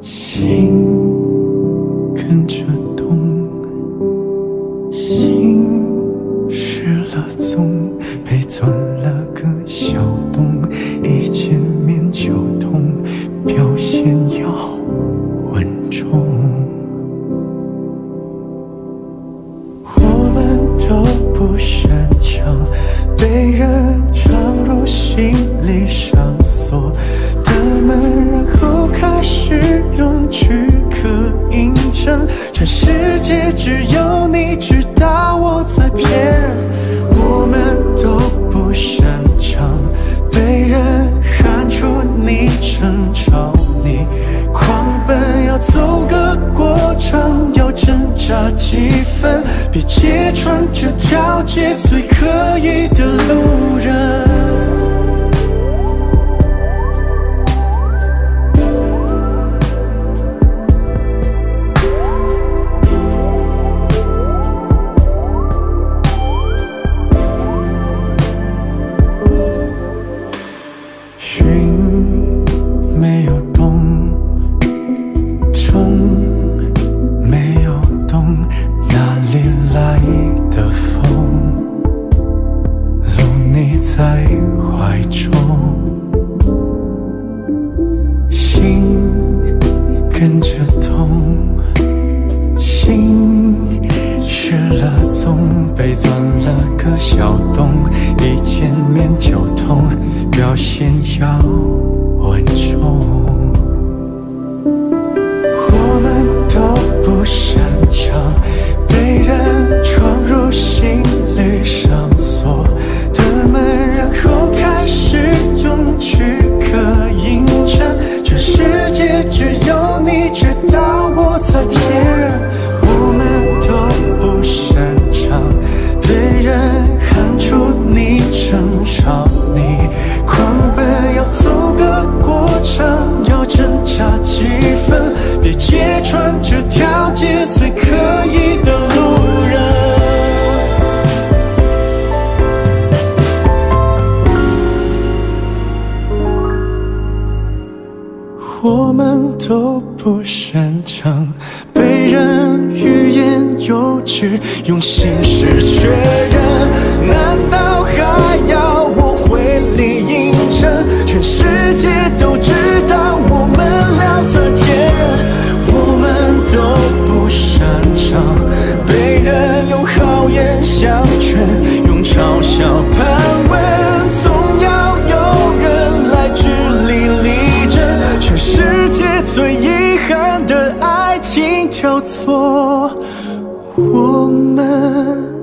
心跟着动心失了踪被钻了个小洞一见面就痛表现要稳重我们都不擅长被人闯入心。躯壳印证，全世界只有你知道我在骗人。我们都不擅长被人喊出昵称吵你，狂奔要走个过程，要挣扎几分，别揭穿这条街最可疑的路怀中，心跟着痛，心失了踪，被钻了个小洞，一见面就痛，表现要稳重。我们都不擅去。我们都不擅长被人欲言又止，用心事确认。难道还要我回礼应承？全世界都知道我们俩在骗人。我们都不擅长被人用好言相劝，我们